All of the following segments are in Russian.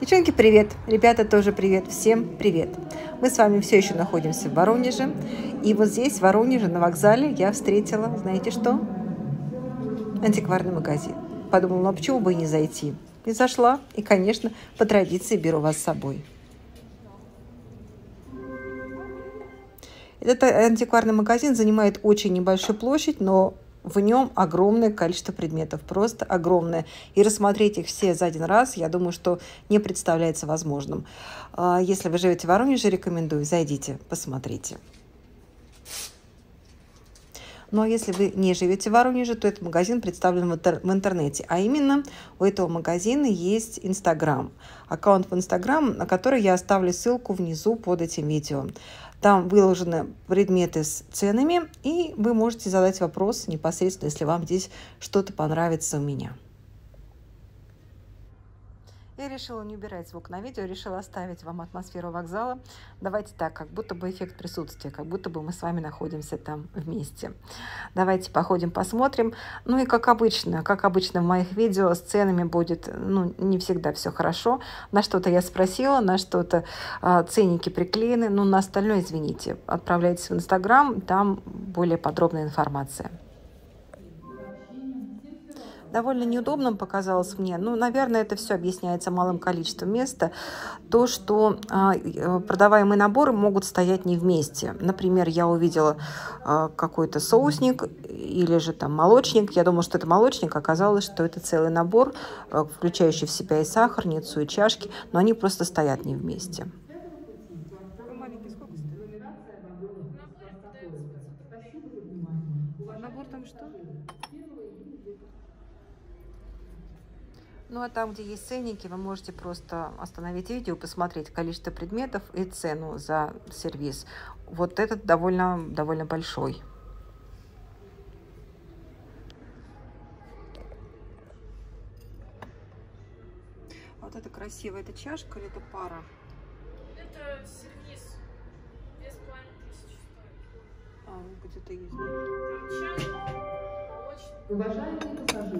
Девчонки, привет! Ребята, тоже привет! Всем привет! Мы с вами все еще находимся в Воронеже. И вот здесь, в Воронеже, на вокзале, я встретила, знаете что? Антикварный магазин. Подумала, ну а почему бы и не зайти? И зашла, и, конечно, по традиции беру вас с собой. Этот антикварный магазин занимает очень небольшую площадь, но в нем огромное количество предметов, просто огромное. И рассмотреть их все за один раз, я думаю, что не представляется возможным. А, если вы живете в Воронеже, рекомендую, зайдите, посмотрите. Ну а если вы не живете в Воронеже, то этот магазин представлен в интернете. А именно у этого магазина есть Инстаграм. Аккаунт в Инстаграм, на который я оставлю ссылку внизу под этим видео. Там выложены предметы с ценами, и вы можете задать вопрос непосредственно, если вам здесь что-то понравится у меня. Я решила не убирать звук на видео, решила оставить вам атмосферу вокзала. Давайте так, как будто бы эффект присутствия, как будто бы мы с вами находимся там вместе. Давайте походим, посмотрим. Ну и как обычно, как обычно в моих видео с ценами будет, ну, не всегда все хорошо. На что-то я спросила, на что-то э, ценники приклеены, ну, на остальное, извините. Отправляйтесь в Инстаграм, там более подробная информация довольно неудобным показалось мне. Ну, наверное, это все объясняется малым количеством места. То, что а, э, продаваемые наборы могут стоять не вместе. Например, я увидела а, какой-то соусник или же там молочник. Я думала, что это молочник. Оказалось, что это целый набор, а, включающий в себя и сахарницу, и чашки. Но они просто стоят не вместе. Ну а там, где есть ценники, вы можете просто остановить видео, посмотреть количество предметов и цену за сервис. Вот этот довольно, довольно большой. Вот это красивая, это чашка или это пара? Это сервис. Две с половиной тысячи стоит. А, где-то есть, чай, Уважаемые пассажиры,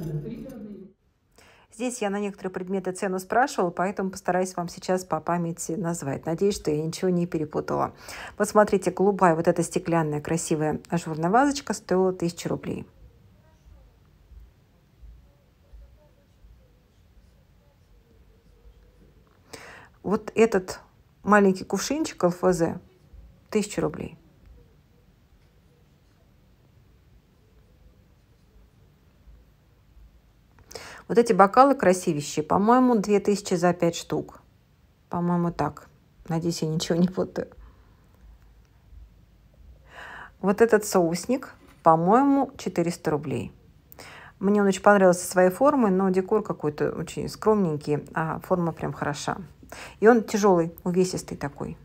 Здесь я на некоторые предметы цену спрашивала, поэтому постараюсь вам сейчас по памяти назвать. Надеюсь, что я ничего не перепутала. Вот смотрите, голубая вот эта стеклянная красивая ажурная вазочка стоила 1000 рублей. Вот этот маленький кувшинчик ЛФЗ 1000 рублей. Вот эти бокалы красивищие, по-моему, 2000 за 5 штук. По-моему, так. Надеюсь, я ничего не путаю. Вот этот соусник, по-моему, 400 рублей. Мне он очень понравился своей формой, но декор какой-то очень скромненький, а форма прям хороша. И он тяжелый, увесистый такой.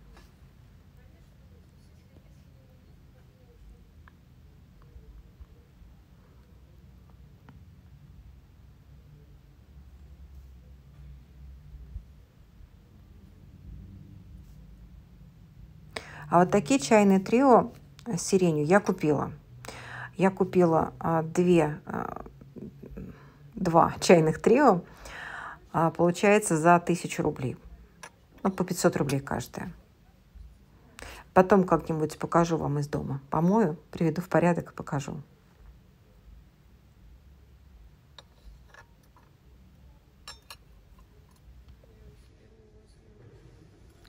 А вот такие чайные трио с сиренью я купила. Я купила а, две, а, два чайных трио, а, получается, за тысячу рублей. Ну, по 500 рублей каждая. Потом как-нибудь покажу вам из дома. Помою, приведу в порядок и покажу.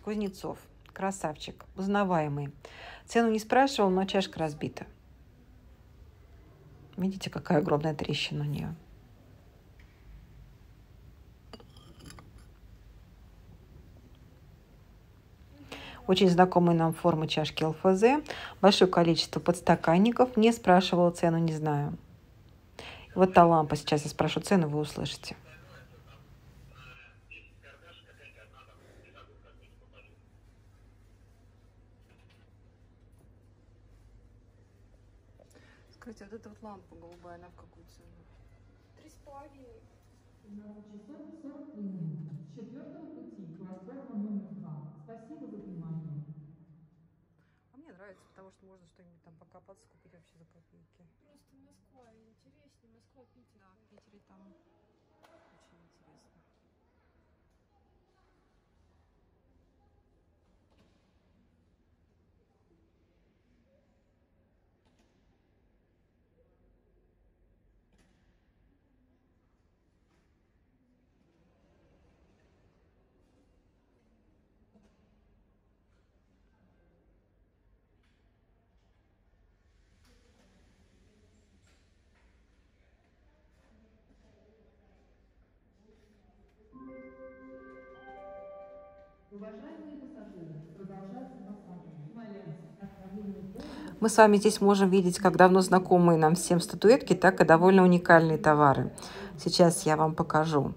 Кузнецов. Красавчик, узнаваемый. Цену не спрашивал, но чашка разбита. Видите, какая огромная трещина у нее. Очень знакомые нам формы чашки ЛФЗ. Большое количество подстаканников. Не спрашивала цену, не знаю. Вот та лампа. Сейчас я спрошу цену, вы услышите. Скажите, вот эта вот лампа голубая, она в какую цену? Три с половиной. на часов 43 минуты. С четвертого пути, платформа номер два. Спасибо за внимание. А мне нравится, потому что можно что-нибудь там покопаться, купить вообще за копейки. Просто Москва интереснее. Москва, Питер. Да, в Питере там Мы с вами здесь можем видеть как давно знакомые нам всем статуэтки, так и довольно уникальные товары. Сейчас я вам покажу.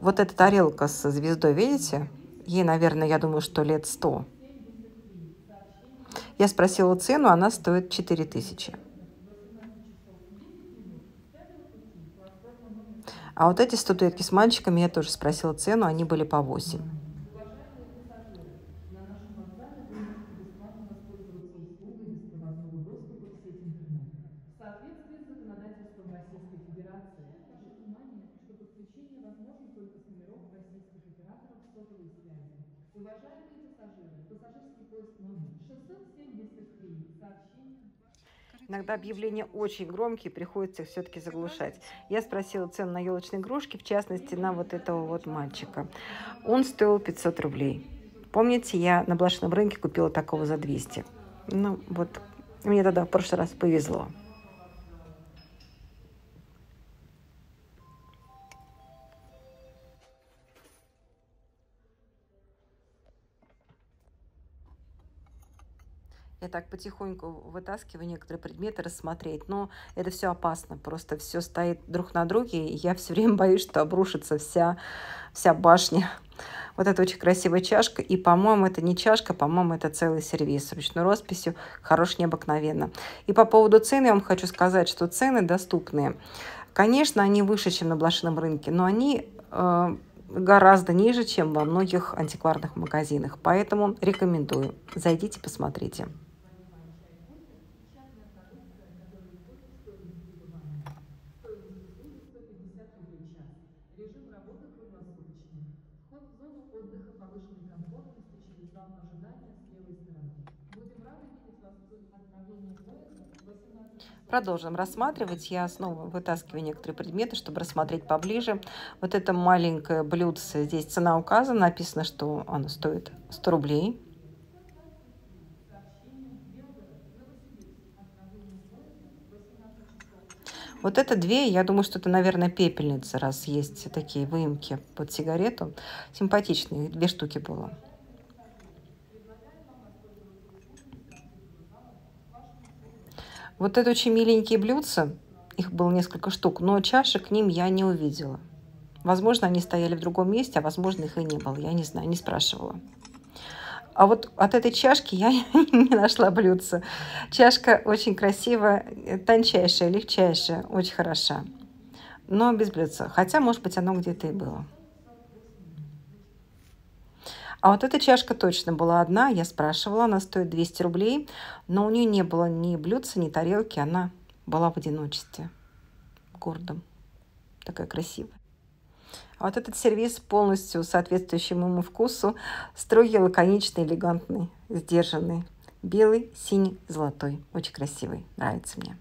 Вот эта тарелка со звездой, видите? Ей, наверное, я думаю, что лет 100. Я спросила цену, она стоит 4000. А вот эти статуэтки с мальчиками, я тоже спросила цену, они были по 8. Иногда объявления очень громкие, приходится их все-таки заглушать. Я спросила цену на елочные игрушки, в частности, на вот этого вот мальчика. Он стоил 500 рублей. Помните, я на блошином рынке купила такого за 200. Ну, вот, мне тогда в прошлый раз повезло. Я так потихоньку вытаскиваю некоторые предметы, рассмотреть. Но это все опасно. Просто все стоит друг на друге. И я все время боюсь, что обрушится вся, вся башня. Вот это очень красивая чашка. И, по-моему, это не чашка, по-моему, это целый сервис с ручной росписью. Хорош необыкновенно. И по поводу цены я вам хочу сказать, что цены доступные. Конечно, они выше, чем на блошином рынке, но они э, гораздо ниже, чем во многих антикварных магазинах. Поэтому рекомендую. Зайдите, посмотрите. Продолжим рассматривать. Я снова вытаскиваю некоторые предметы, чтобы рассмотреть поближе. Вот это маленькое блюдце. Здесь цена указана. Написано, что оно стоит 100 рублей. Вот это две, я думаю, что это, наверное, пепельница, раз есть такие выемки под сигарету. Симпатичные, две штуки было. Вот это очень миленькие блюдца, их было несколько штук, но чашек к ним я не увидела. Возможно, они стояли в другом месте, а возможно, их и не было. Я не знаю, не спрашивала. А вот от этой чашки я не нашла блюдца. Чашка очень красивая, тончайшая, легчайшая, очень хороша. Но без блюдца. Хотя, может быть, оно где-то и было. А вот эта чашка точно была одна, я спрашивала, она стоит 200 рублей, но у нее не было ни блюдца, ни тарелки, она была в одиночестве, гордом, такая красивая. А вот этот сервис полностью соответствующий моему вкусу, строгий, лаконичный, элегантный, сдержанный, белый, синий, золотой, очень красивый, нравится мне.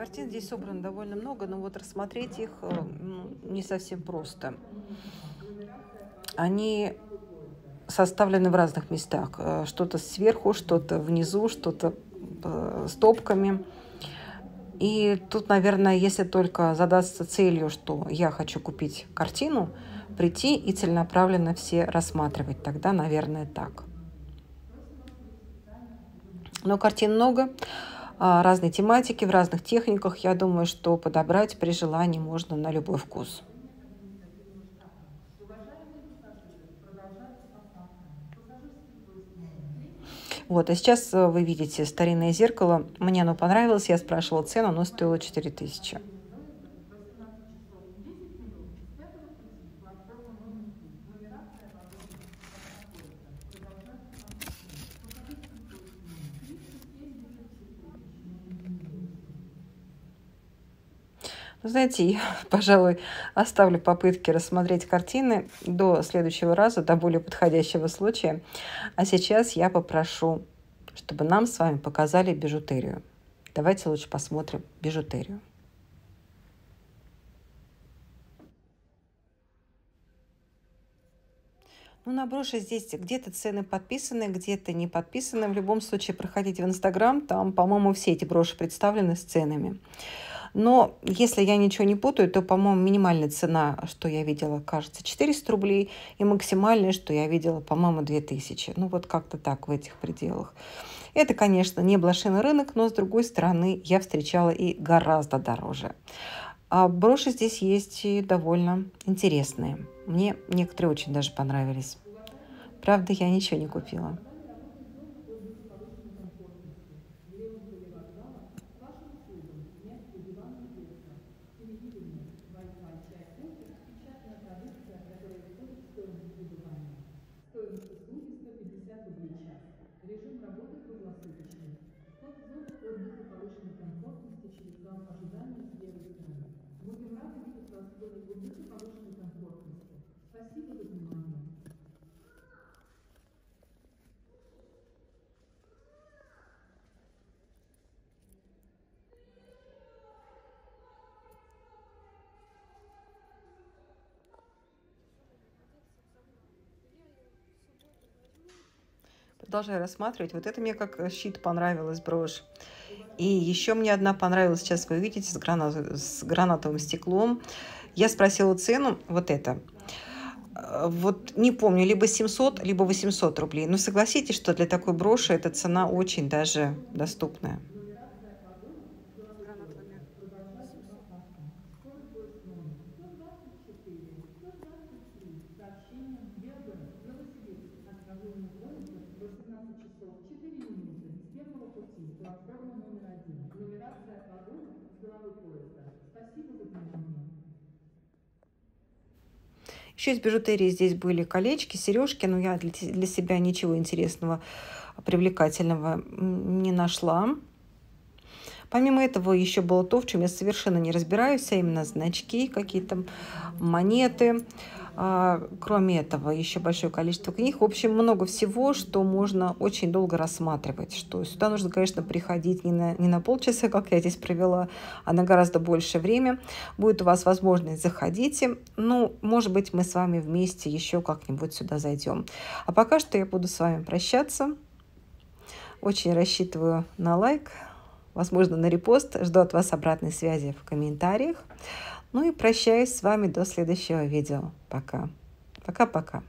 Картин здесь собрано довольно много, но вот рассмотреть их э, не совсем просто. Они составлены в разных местах. Э, что-то сверху, что-то внизу, что-то э, стопками. И тут, наверное, если только задаться целью, что я хочу купить картину, прийти и целенаправленно все рассматривать, тогда, наверное, так. Но картин много. А, разной тематики, в разных техниках. Я думаю, что подобрать при желании можно на любой вкус. Вот, а сейчас э, вы видите старинное зеркало. Мне оно понравилось, я спрашивала цену, оно стоило 4000. Ну, знаете, я, пожалуй, оставлю попытки рассмотреть картины до следующего раза, до более подходящего случая. А сейчас я попрошу, чтобы нам с вами показали бижутерию. Давайте лучше посмотрим бижутерию. Ну, на броши здесь где-то цены подписаны, где-то не подписаны. В любом случае, проходите в Инстаграм, там, по-моему, все эти броши представлены с ценами. Но если я ничего не путаю, то, по-моему, минимальная цена, что я видела, кажется, 400 рублей, и максимальная, что я видела, по-моему, 2000. Ну, вот как-то так в этих пределах. Это, конечно, не блошиный рынок, но, с другой стороны, я встречала и гораздо дороже. А броши здесь есть и довольно интересные. Мне некоторые очень даже понравились. Правда, я ничего не купила. Продолжаю рассматривать. Вот это мне как щит понравилась брошь. И еще мне одна понравилась, сейчас вы видите, с, гранат, с гранатовым стеклом. Я спросила цену, вот это. Э, Вот не помню, либо 700, либо 800 рублей. Но согласитесь, что для такой броши эта цена очень даже доступная. Сообщение Белгород, Новосибирск. Отправление поезда 18 часов 4 минуты с первого пути. Платформа номер один. Нумерация вагона с головы поезда. Спасибо за внимание. Еще из бижутерии здесь были колечки, сережки, но я для, для себя ничего интересного, привлекательного не нашла. Помимо этого еще было то, в чем я совершенно не разбираюсь, а именно значки, какие-то монеты. А, Кроме этого, еще большое количество книг. В общем, много всего, что можно очень долго рассматривать. Что сюда нужно, конечно, приходить не на, не на полчаса, как я здесь провела, а на гораздо большее время. Будет у вас возможность, заходите. Ну, может быть, мы с вами вместе еще как-нибудь сюда зайдем. А пока что я буду с вами прощаться. Очень рассчитываю на лайк, возможно, на репост. Жду от вас обратной связи в комментариях. Ну и прощаюсь с вами до следующего видео. Пока. Пока-пока.